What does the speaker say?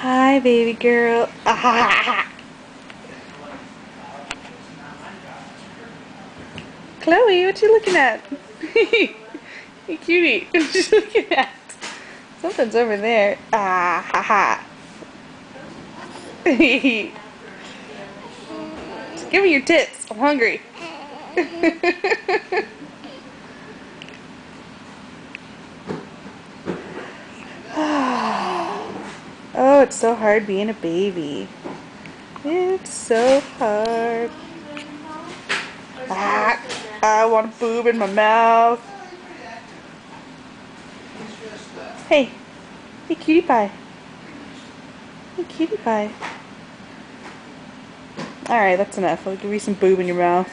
Hi, baby girl. Chloe, what you looking at? hey, cutie, what you looking at? Something's over there. Ah, ha, ha. Give me your tits. I'm hungry. It's so hard being a baby. It's so hard. Ah, I want a boob in my mouth. Hey, hey cutie pie. Hey cutie pie. Alright, that's enough. I'll give you some boob in your mouth.